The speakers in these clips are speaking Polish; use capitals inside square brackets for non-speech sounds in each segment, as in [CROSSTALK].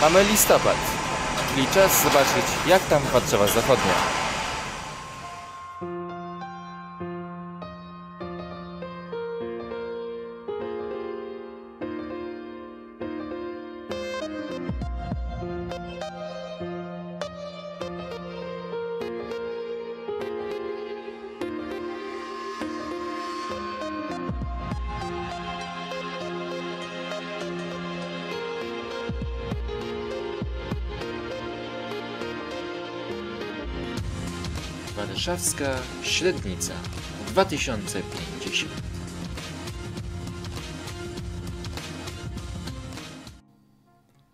Mamy listopad, czyli czas zobaczyć jak tam Warszawa Zachodnia. Warszawska Średnica 2050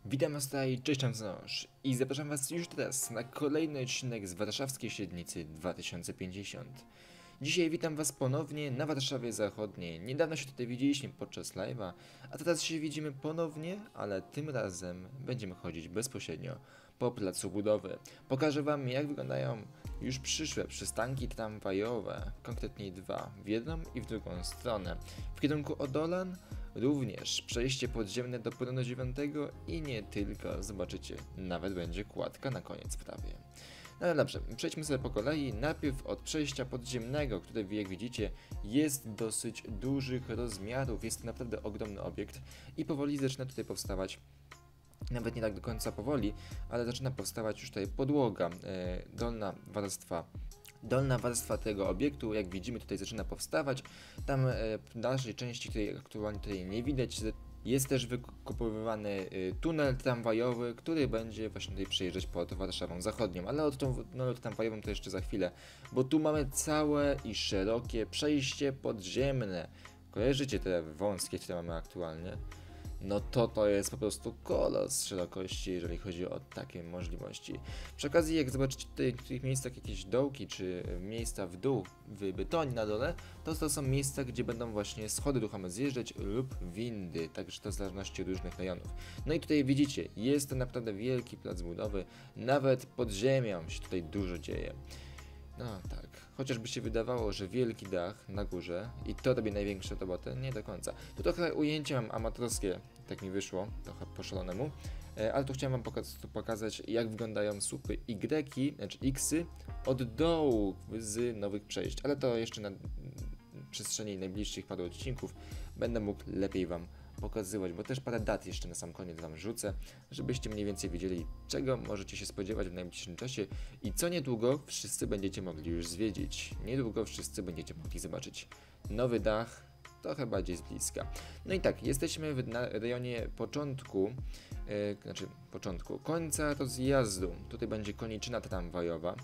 Witam Was tutaj, cześć tam wciąż i zapraszam Was już teraz na kolejny odcinek z Warszawskiej Średnicy 2050. Dzisiaj witam Was ponownie na Warszawie Zachodniej. Niedawno się tutaj widzieliśmy podczas live'a, a teraz się widzimy ponownie, ale tym razem będziemy chodzić bezpośrednio po placu budowy. Pokażę Wam jak wyglądają już przyszłe przystanki tramwajowe, konkretnie dwa, w jedną i w drugą stronę. W kierunku Odolan również przejście podziemne do pylonu 9 i nie tylko, zobaczycie, nawet będzie kładka na koniec prawie. No ale dobrze, przejdźmy sobie po kolei. Najpierw od przejścia podziemnego, które jak widzicie jest dosyć dużych rozmiarów, jest to naprawdę ogromny obiekt i powoli zaczyna tutaj powstawać nawet nie tak do końca powoli, ale zaczyna powstawać już tutaj podłoga, e, dolna warstwa Dolna warstwa tego obiektu, jak widzimy, tutaj zaczyna powstawać. Tam e, w dalszej części, której aktualnie tutaj nie widać, jest też wykupowywany e, tunel tramwajowy, który będzie właśnie tutaj przejeżdżać pod Warszawą Zachodnią. Ale od tunelu tramwajowym to jeszcze za chwilę, bo tu mamy całe i szerokie przejście podziemne. Kojarzycie te wąskie, które mamy aktualnie? No to to jest po prostu kolos szerokości, jeżeli chodzi o takie możliwości. Przy okazji, jak zobaczycie tutaj w tych miejscach jakieś dołki, czy miejsca w dół, w betonie na dole, to to są miejsca, gdzie będą właśnie schody ruchome zjeżdżać lub windy, także to w zależności od różnych rejonów. No i tutaj widzicie, jest to naprawdę wielki plac budowy, nawet pod ziemią się tutaj dużo dzieje. No tak, chociażby się wydawało, że wielki dach na górze i to robi największe roboty, nie do końca. Tu trochę ujęcie mam amatorskie, tak mi wyszło, trochę po szalonemu, e, ale tu chciałem wam pokaz pokazać jak wyglądają słupy Y, znaczy Xy od dołu z nowych przejść, ale to jeszcze na przestrzeni najbliższych paru odcinków będę mógł lepiej wam pokazywać, bo też parę dat jeszcze na sam koniec Wam rzucę, żebyście mniej więcej wiedzieli, czego możecie się spodziewać w najbliższym czasie i co niedługo wszyscy będziecie mogli już zwiedzić. Niedługo wszyscy będziecie mogli zobaczyć nowy dach, trochę bardziej z bliska. No i tak, jesteśmy w rejonie początku, yy, znaczy początku, końca rozjazdu. Tutaj będzie koniczyna tramwajowa.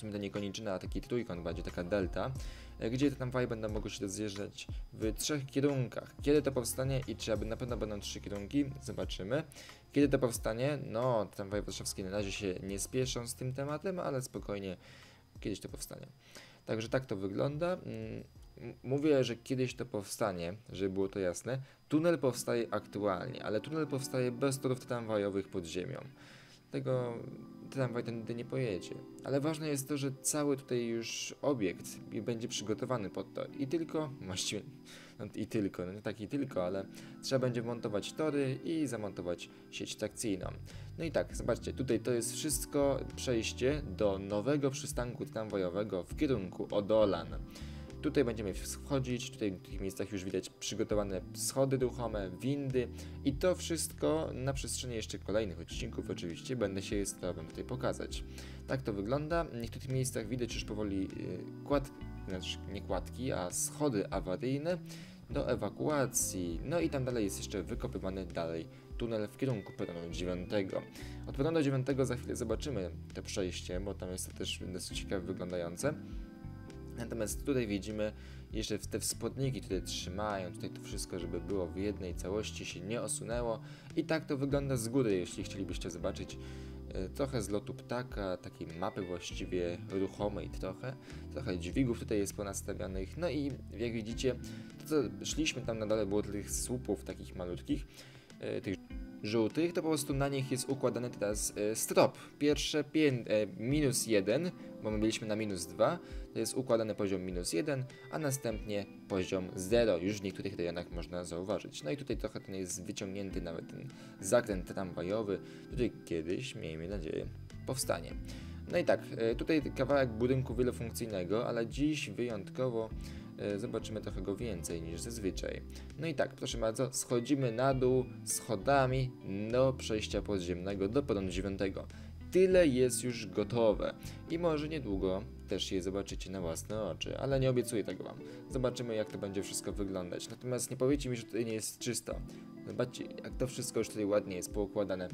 W sumie to nie koniczyna, a taki trójkąt będzie, taka delta. E, gdzie te tramwaje będą mogły się rozjeżdżać w trzech kierunkach. Kiedy to powstanie i czy aby na pewno będą trzy kierunki, zobaczymy. Kiedy to powstanie? No, tramwaje warszawskie na razie się nie spieszą z tym tematem, ale spokojnie kiedyś to powstanie. Także tak to wygląda. Mm, mówię, że kiedyś to powstanie, żeby było to jasne. Tunel powstaje aktualnie, ale tunel powstaje bez torów tramwajowych pod ziemią. Tego tramwaj tędy nie pojedzie. Ale ważne jest to, że cały tutaj już obiekt będzie przygotowany pod to. I tylko, właściwie, no i tylko, no nie tak i tylko, ale trzeba będzie montować tory i zamontować sieć trakcyjną. No i tak, zobaczcie, tutaj to jest wszystko przejście do nowego przystanku tramwajowego w kierunku Odolan. Tutaj będziemy wchodzić, tutaj w tych miejscach już widać przygotowane schody ruchome, windy i to wszystko na przestrzeni jeszcze kolejnych odcinków oczywiście będę się starał tutaj pokazać. Tak to wygląda. W niektórych miejscach widać już powoli y, kład, znaczy nie kładki, a schody awaryjne do ewakuacji. No i tam dalej jest jeszcze wykopywany dalej tunel w kierunku peronu 9. Od peronu 9 za chwilę zobaczymy to przejście, bo tam jest to też dosyć ciekawe wyglądające. Natomiast tutaj widzimy jeszcze te wspodniki tutaj trzymają, tutaj to wszystko, żeby było w jednej całości, się nie osunęło. I tak to wygląda z góry, jeśli chcielibyście zobaczyć e, trochę z lotu ptaka, takiej mapy właściwie ruchomej trochę. Trochę dźwigów tutaj jest ponastawionych. No i jak widzicie, to co szliśmy tam na dole było tych słupów takich malutkich, e, tych żółtych, to po prostu na nich jest układany teraz e, strop. Pierwsze e, minus 1, bo my byliśmy na minus 2, to jest układany poziom minus 1, a następnie poziom 0. Już w niektórych rejonach można zauważyć. No i tutaj trochę ten jest wyciągnięty nawet ten zakręt tramwajowy, który kiedyś, miejmy nadzieję, powstanie. No i tak, e, tutaj kawałek budynku wielofunkcyjnego, ale dziś wyjątkowo zobaczymy trochę go więcej niż zazwyczaj. No i tak, proszę bardzo, schodzimy na dół schodami do przejścia podziemnego do peronu 9. Tyle jest już gotowe i może niedługo też je zobaczycie na własne oczy, ale nie obiecuję tego wam. Zobaczymy jak to będzie wszystko wyglądać. Natomiast nie powiecie mi, że tutaj nie jest czysto. Zobaczcie jak to wszystko już tutaj ładnie jest poukładane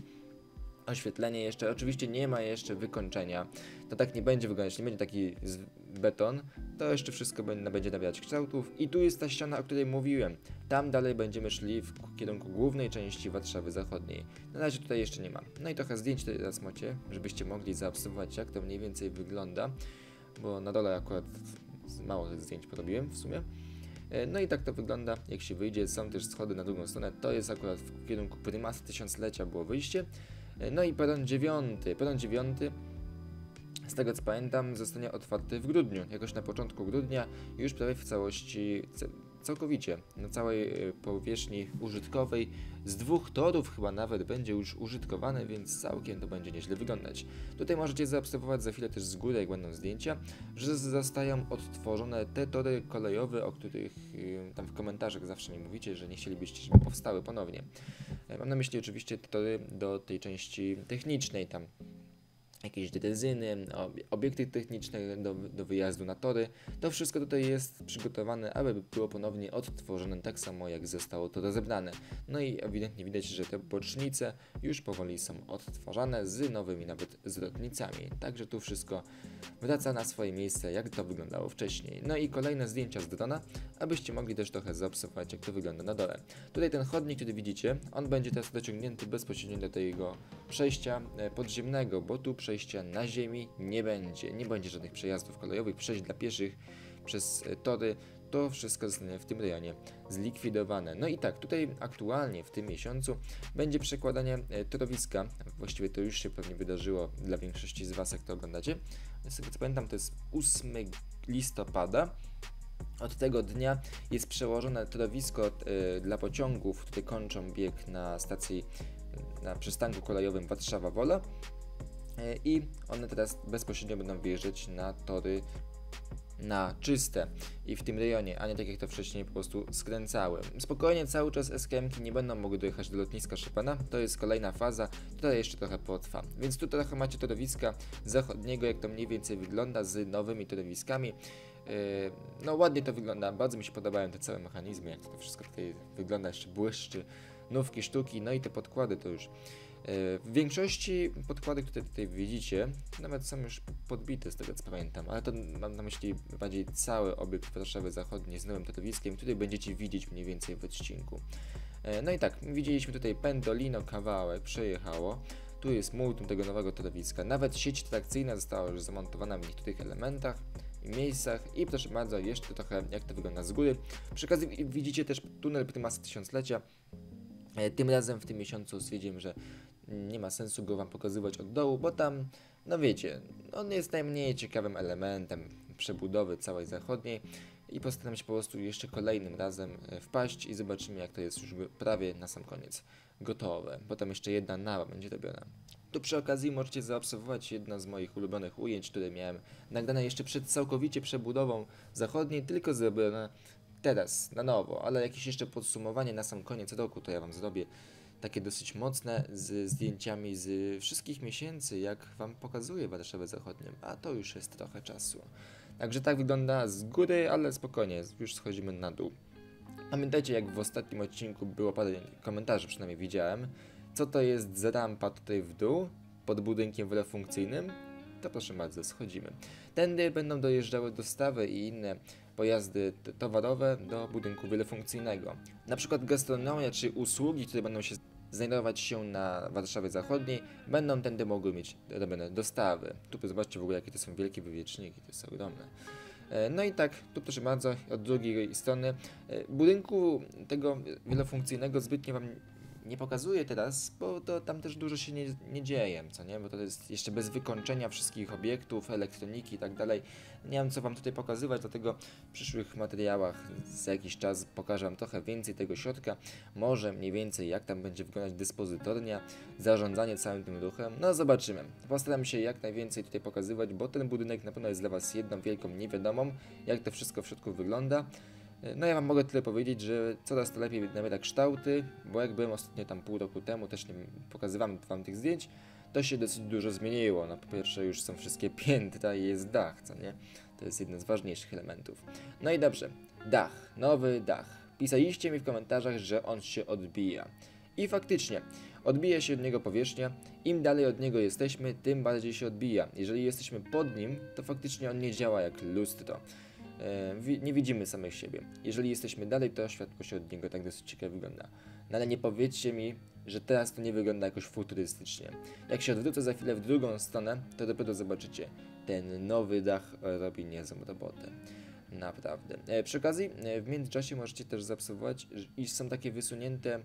oświetlenie jeszcze, oczywiście nie ma jeszcze wykończenia, to tak nie będzie wyglądać, nie będzie taki beton, to jeszcze wszystko będzie, nabierać kształtów. I tu jest ta ściana, o której mówiłem, tam dalej będziemy szli w kierunku głównej części Warszawy Zachodniej, na razie tutaj jeszcze nie ma. No i trochę zdjęć tutaj teraz macie, żebyście mogli zaobserwować jak to mniej więcej wygląda, bo na dole akurat mało tych zdjęć porobiłem w sumie. E, No i tak to wygląda, jak się wyjdzie, są też schody na drugą stronę, to jest akurat w kierunku prymasy tysiąclecia było wyjście, no i peron dziewiąty. Peron dziewiąty, z tego co pamiętam, zostanie otwarty w grudniu. Jakoś na początku grudnia, już prawie w całości, całkowicie, na całej y, powierzchni użytkowej. Z dwóch torów chyba nawet będzie już użytkowane, więc całkiem to będzie nieźle wyglądać. Tutaj możecie zaobserwować za chwilę też z góry, jak będą zdjęcia, że zostają odtworzone te tory kolejowe, o których y, tam w komentarzach zawsze mi mówicie, że nie chcielibyście, żeby powstały ponownie. E, Mam na myśli oczywiście tory do tej części technicznej, tam jakieś detezyny, ob- obiekty techniczne do, do wyjazdu na tory. To wszystko tutaj jest przygotowane, aby było ponownie odtworzone tak samo jak zostało to rozebrane. No i ewidentnie widać, że te bocznice już powoli są odtwarzane z nowymi nawet zwrotnicami. Także tu wszystko wraca na swoje miejsce, jak to wyglądało wcześniej. No i kolejne zdjęcia z drona, abyście mogli też trochę zaobserwować, jak to wygląda na dole. Tutaj ten chodnik, który widzicie, on będzie teraz dociągnięty bezpośrednio do tego przejścia e, podziemnego, bo tu na ziemi nie będzie. Nie będzie żadnych przejazdów kolejowych, przejść dla pieszych przez e, tory. To wszystko zostanie w tym rejonie zlikwidowane. No i tak, tutaj aktualnie w tym miesiącu będzie przekładanie e, torowiska. Właściwie to już się pewnie wydarzyło dla większości z Was, jak to oglądacie. Z tego co pamiętam, to jest 8 listopada. Od tego dnia jest przełożone torowisko e, dla pociągów, które kończą bieg na stacji, na przystanku kolejowym Warszawa-Wola i one teraz bezpośrednio będą wjeżdżać na tory na czyste i w tym rejonie, a nie tak jak to wcześniej po prostu skręcały. Spokojnie cały czas SKM-ki nie będą mogły dojechać do lotniska Chopina, to jest kolejna faza, tutaj jeszcze trochę potrwa. Więc tu trochę macie torowiska zachodniego, jak to mniej więcej wygląda z nowymi torowiskami. Yy, No ładnie to wygląda, bardzo mi się podobają te całe mechanizmy, jak to wszystko tutaj wygląda, jeszcze błyszczy, nówki, sztuki, no i te podkłady to już W większości podkłady, które tutaj widzicie, nawet są już podbite z tego co pamiętam, ale to mam na myśli bardziej cały obiekt Warszawy Zachodniej z nowym tatowiskiem, który będziecie widzieć mniej więcej w odcinku. E, No i tak, widzieliśmy tutaj Pendolino kawałek, przejechało. Tu jest multum tego nowego tatowiska. Nawet sieć trakcyjna została już zamontowana w niektórych elementach miejscach. I proszę bardzo, jeszcze trochę jak to wygląda z góry. Przy okazji wi- widzicie też tunel Prymasy Tysiąclecia. E, Tym razem w tym miesiącu stwierdziłem, że nie ma sensu go wam pokazywać od dołu, bo tam, no wiecie, on jest najmniej ciekawym elementem przebudowy całej zachodniej i postaram się po prostu jeszcze kolejnym razem e, wpaść i zobaczymy jak to jest już prawie na sam koniec gotowe. Potem jeszcze jedna nawa będzie robiona. Tu przy okazji możecie zaobserwować jedno z moich ulubionych ujęć, które miałem nagrane jeszcze przed całkowicie przebudową zachodniej, tylko zrobione teraz, na nowo, ale jakieś jeszcze podsumowanie na sam koniec roku to ja wam zrobię takie dosyć mocne z zdjęciami z wszystkich miesięcy, jak wam pokazuję Warszawę Zachodnią, a to już jest trochę czasu. Także tak wygląda z góry, ale spokojnie, już schodzimy na dół. Pamiętajcie, jak w ostatnim odcinku było parę komentarzy, przynajmniej widziałem, co to jest za rampa tutaj w dół, pod budynkiem wielofunkcyjnym, to proszę bardzo, schodzimy. Tędy będą dojeżdżały dostawy i inne pojazdy towarowe do budynku wielofunkcyjnego. Na przykład gastronomia czy usługi, które będą się znajdować się na Warszawie Zachodniej, będą tędy mogły mieć robione dostawy. Tu zobaczcie w ogóle, jakie to są wielkie wywieczniki, to jest ogromne. E, No i tak, tu proszę bardzo, od drugiej strony e, budynku tego wielofunkcyjnego zbytnio Wam nie pokazuję teraz, bo to tam też dużo się nie, nie dzieje, co nie? Bo to jest jeszcze bez wykończenia wszystkich obiektów, elektroniki i tak dalej. Nie wiem co wam tutaj pokazywać, dlatego w przyszłych materiałach za jakiś czas pokażę wam trochę więcej tego środka. Może mniej więcej jak tam będzie wyglądać dyspozytornia, zarządzanie całym tym ruchem. No zobaczymy. Postaram się jak najwięcej tutaj pokazywać, bo ten budynek na pewno jest dla was jedną wielką niewiadomą, jak to wszystko w środku wygląda. No ja wam mogę tyle powiedzieć, że coraz to lepiej nabiera kształty, bo jak byłem ostatnio tam pół roku temu, też nie pokazywałem wam tych zdjęć, to się dosyć dużo zmieniło. No po pierwsze już są wszystkie [LAUGHS] piętra i jest dach, co nie? To jest jeden z ważniejszych elementów. No i dobrze, dach, nowy dach. Pisaliście mi w komentarzach, że on się odbija. I faktycznie, odbija się od niego powierzchnia, im dalej od niego jesteśmy, tym bardziej się odbija. Jeżeli jesteśmy pod nim, to faktycznie on nie działa jak lustro. E, nie widzimy samych siebie. Jeżeli jesteśmy dalej, to światło się od niego tak dosyć ciekawie wygląda. No ale nie powiedzcie mi, że teraz to nie wygląda jakoś futurystycznie. Jak się odwrócę za chwilę w drugą stronę, to dopiero zobaczycie. Ten nowy dach robi niezłą robotę. Naprawdę. E, przy okazji, e, w międzyczasie możecie też zaobserwować, iż są takie wysunięte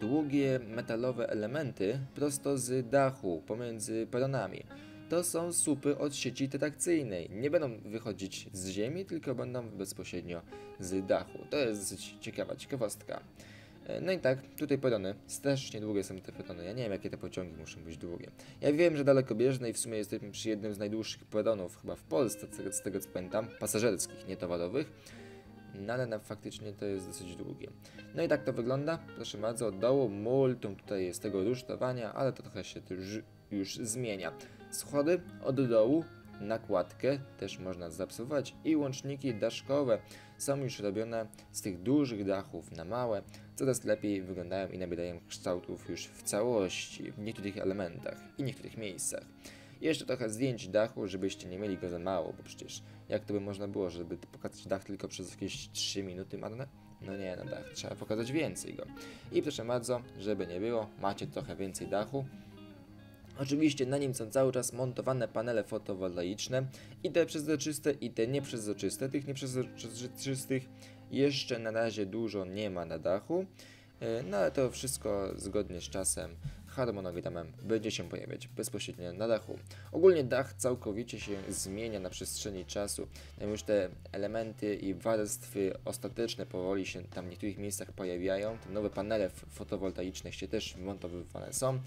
długie metalowe elementy prosto z dachu pomiędzy peronami to są słupy od sieci trakcyjnej. Nie będą wychodzić z ziemi, tylko będą bezpośrednio z dachu. To jest dosyć ciekawa ciekawostka. E, no i tak, tutaj perony. Strasznie długie są te perony. Ja nie wiem, jakie te pociągi muszą być długie. Ja wiem, że dalekobieżne i w sumie jesteśmy przy jednym z najdłuższych peronów chyba w Polsce, z tego co pamiętam, pasażerskich, nie towarowych. No ale faktycznie to jest dosyć długie. No i tak to wygląda. Proszę bardzo, od dołu multum tutaj jest tego rusztowania, ale to trochę się już, już zmienia. Schody od dołu, nakładkę też można zapsuwać i łączniki daszkowe są już robione z tych dużych dachów na małe, coraz lepiej wyglądają i nabierają kształtów już w całości, w niektórych elementach i niektórych miejscach. Jeszcze trochę zdjęć dachu, żebyście nie mieli go za mało, bo przecież jak to by można było, żeby pokazać dach tylko przez jakieś 3 minuty marne? No nie, no dach, trzeba pokazać więcej go. I proszę bardzo, żeby nie było, macie trochę więcej dachu, Oczywiście na nim są cały czas montowane panele fotowoltaiczne i te przezroczyste i te nieprzezroczyste. Tych nieprzezroczystych jeszcze na razie dużo nie ma na dachu, e, no ale to wszystko zgodnie z czasem harmonogramem będzie się pojawiać bezpośrednio na dachu. Ogólnie dach całkowicie się zmienia na przestrzeni czasu. Tam już te elementy i warstwy ostateczne powoli się tam w niektórych miejscach pojawiają. Te nowe panele fotowoltaiczne się też montowywane są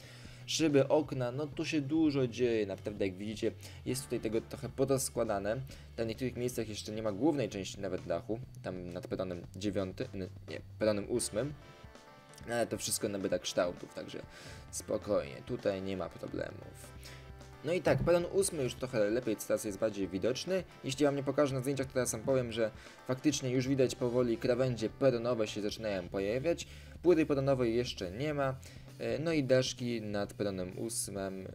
szyby, okna, no tu się dużo dzieje, naprawdę jak widzicie jest tutaj tego trochę podskładane. Na niektórych miejscach jeszcze nie ma głównej części nawet dachu, tam nad peronem 9, nie, peronem 8, ale to wszystko nabyta kształtów, także spokojnie, tutaj nie ma problemów. No i tak, peron 8 już trochę lepiej teraz jest bardziej widoczny. Jeśli wam nie pokażę na zdjęciach, to teraz sam powiem, że faktycznie już widać powoli krawędzie peronowe się zaczynają pojawiać. Płyty peronowej jeszcze nie ma. E, no i deszki nad peronem 8 e,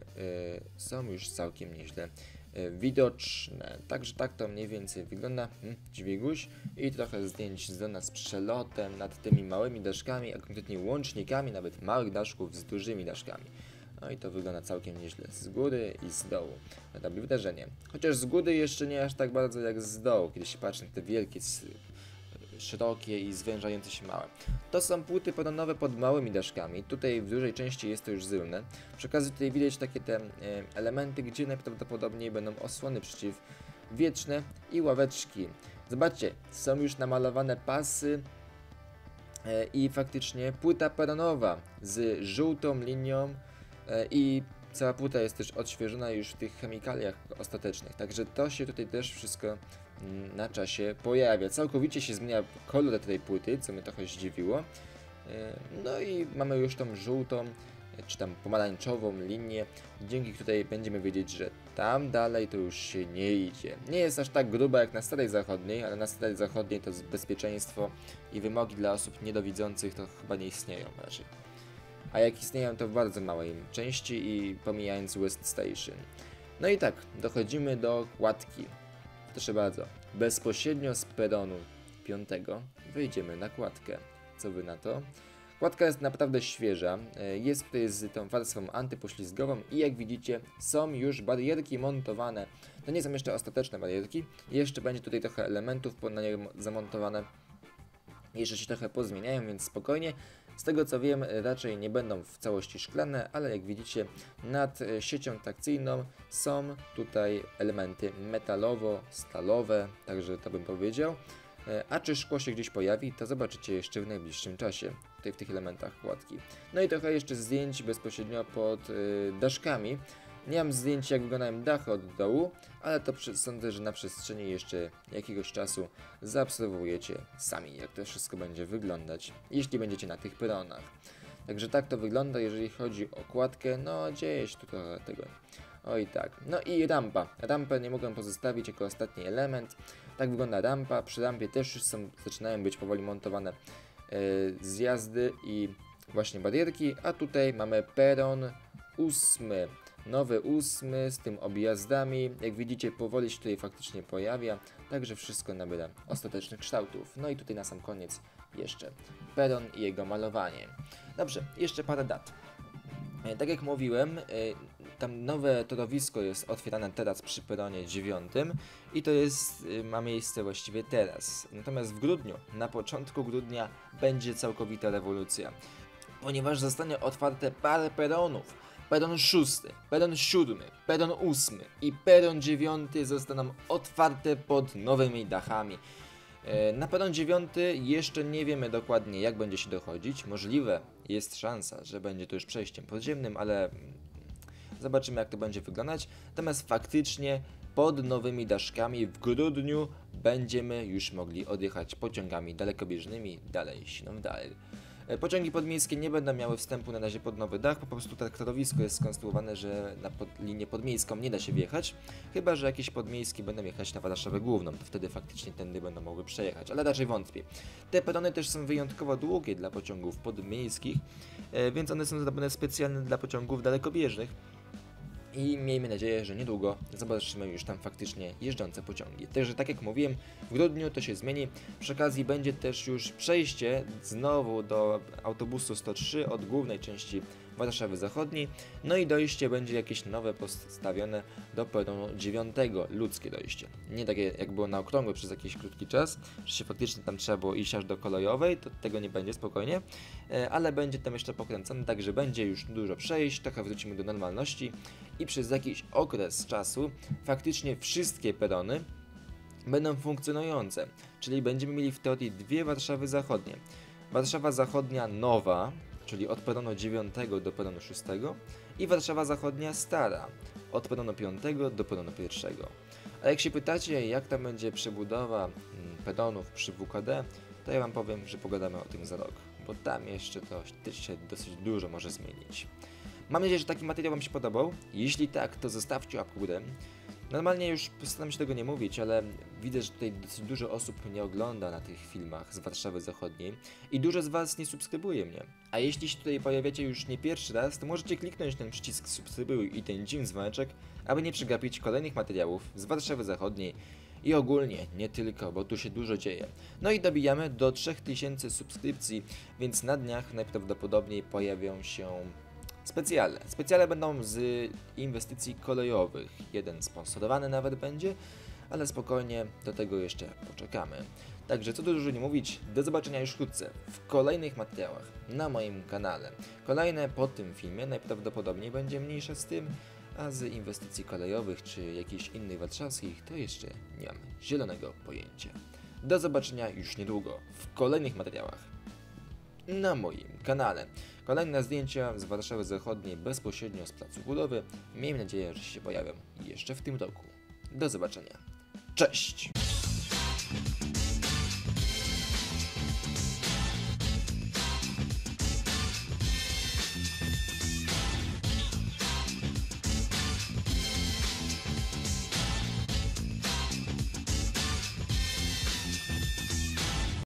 są już całkiem nieźle e, widoczne. Także tak to mniej więcej wygląda hmm, dźwiguś i trochę zdjęć z nas z przelotem nad tymi małymi daszkami, a konkretnie łącznikami nawet małych daszków z dużymi daszkami. No i to wygląda całkiem nieźle z góry i z dołu. Robi wrażenie. Chociaż z góry jeszcze nie aż tak bardzo jak z dołu, kiedy się patrzy na te wielkie szerokie i zwężające się małe. To są płyty podonowe pod małymi daszkami, tutaj w dużej części jest to już zylne. Przy okazji tutaj widać takie te e, elementy, gdzie najprawdopodobniej będą osłony przeciwwietrzne i ławeczki. Zobaczcie, są już namalowane pasy e, i faktycznie płyta peronowa z żółtą linią e, i cała płyta jest też odświeżona już w tych chemikaliach ostatecznych. Także to się tutaj też wszystko na czasie pojawia. Całkowicie się zmienia kolor tej płyty, co mnie trochę zdziwiło. E, no i mamy już tą żółtą, czy tam pomarańczową linię, dzięki której będziemy wiedzieć, że tam dalej to już się nie idzie. Nie jest aż tak gruba jak na starej zachodniej, ale na starej zachodniej to bezpieczeństwo i wymogi dla osób niedowidzących to chyba nie istnieją raczej. A jak istnieją to w bardzo małej części i pomijając West Station. No i tak, dochodzimy do kładki. Proszę bardzo, bezpośrednio z peronu 5 wyjdziemy na kładkę. Co wy na to? Kładka jest naprawdę świeża, e, jest tutaj z tą warstwą antypoślizgową i jak widzicie są już barierki montowane. To nie są jeszcze ostateczne barierki, jeszcze będzie tutaj trochę elementów na nie zamontowane. Jeszcze się trochę pozmieniają, więc spokojnie. Z tego co wiem, raczej nie będą w całości szklane, ale jak widzicie, nad e, siecią takcyjną są tutaj elementy metalowo-stalowe, także to bym powiedział. E, A czy szkło się gdzieś pojawi, to zobaczycie jeszcze w najbliższym czasie, tutaj w tych elementach kładki. No i trochę jeszcze zdjęć bezpośrednio pod y, daszkami. Nie mam zdjęć jak wyglądają dachy od dołu, ale to sądzę, że na przestrzeni jeszcze jakiegoś czasu zaobserwujecie sami, jak to wszystko będzie wyglądać, jeśli będziecie na tych peronach. Także tak to wygląda, jeżeli chodzi o kładkę, no dzieje się tu tego. Oj tak. No i rampa. Rampę nie mogłem pozostawić jako ostatni element. Tak wygląda rampa. Przy rampie też już są, zaczynają być powoli montowane e, zjazdy i właśnie barierki, a tutaj mamy peron ósmy. Nowy ósmy z tym objazdami. Jak widzicie, powoli się tutaj faktycznie pojawia, także wszystko nabiera ostatecznych kształtów. No i tutaj na sam koniec jeszcze peron i jego malowanie. Dobrze, jeszcze parę dat. E, Tak jak mówiłem, e, tam nowe torowisko jest otwierane teraz przy peronie 9 i to jest, e, ma miejsce właściwie teraz. Natomiast w grudniu, na początku grudnia będzie całkowita rewolucja, ponieważ zostanie otwarte parę peronów. Peron 6, peron 7, peron 8 i peron 9 zostaną otwarte pod nowymi dachami. E, Na peron 9 jeszcze nie wiemy dokładnie jak będzie się dochodzić. Możliwe jest szansa, że będzie to już przejściem podziemnym, ale zobaczymy jak to będzie wyglądać. Natomiast faktycznie pod nowymi daszkami w grudniu będziemy już mogli odjechać pociągami dalekobieżnymi dalej, siną dalej. E, Pociągi podmiejskie nie będą miały wstępu na razie pod nowy dach, po prostu tak torowisko jest skonstruowane, że na pod, linię podmiejską nie da się wjechać, chyba że jakieś podmiejskie będą jechać na Warszawę Główną, to wtedy faktycznie tędy będą mogły przejechać, ale raczej wątpię. Te perony też są wyjątkowo długie dla pociągów podmiejskich, e, więc one są zrobione specjalnie dla pociągów dalekobieżnych. I miejmy nadzieję, że niedługo zobaczymy już tam faktycznie jeżdżące pociągi. Także tak jak mówiłem, w grudniu to się zmieni. Przy okazji będzie też już przejście znowu do autobusu 103 od głównej części Warszawy Zachodniej. No i dojście będzie jakieś nowe postawione do peronu 9, ludzkie dojście. Nie takie jak było na okrągłe przez jakiś krótki czas, że się faktycznie tam trzeba było iść aż do kolejowej, to tego nie będzie spokojnie, E, ale będzie tam jeszcze pokręcone, także będzie już dużo przejść, trochę wrócimy do normalności i przez jakiś okres czasu faktycznie wszystkie perony będą funkcjonujące, czyli będziemy mieli w teorii dwie Warszawy Zachodnie. Warszawa Zachodnia nowa, czyli od peronu 9 do peronu 6 i Warszawa Zachodnia stara, od peronu 5 do peronu 1. A jak się pytacie, jak tam będzie przebudowa mm, peronów przy WKD, to ja Wam powiem, że pogadamy o tym za rok, bo tam jeszcze to się dosyć dużo może zmienić. Mam nadzieję, że taki materiał Wam się podobał. Jeśli tak, to zostawcie łapkę w górę. Normalnie już postaram się tego nie mówić, ale widzę, że tutaj dosyć dużo osób nie ogląda na tych filmach z Warszawy Zachodniej i dużo z Was nie subskrybuje mnie. A jeśli się tutaj pojawiacie już nie pierwszy raz, to możecie kliknąć ten przycisk subskrybuj i ten dziwny dzwoneczek, aby nie przegapić kolejnych materiałów z Warszawy Zachodniej i ogólnie, nie tylko, bo tu się dużo dzieje. No i dobijamy do 3000 subskrypcji, więc na dniach najprawdopodobniej pojawią się specjale. Specjale będą z inwestycji kolejowych. Jeden sponsorowany nawet będzie, ale spokojnie do tego jeszcze poczekamy. Także co tu dużo nie mówić, do zobaczenia już wkrótce w kolejnych materiałach na moim kanale. Kolejne po tym filmie najprawdopodobniej będzie mniejsze z tym, a z inwestycji kolejowych czy jakichś innych warszawskich to jeszcze nie mam zielonego pojęcia. Do zobaczenia już niedługo w kolejnych materiałach na moim kanale. Kolejne zdjęcia z Warszawy Zachodniej bezpośrednio z placu budowy. Miejmy nadzieję, że się pojawią jeszcze w tym roku. Do zobaczenia. Cześć!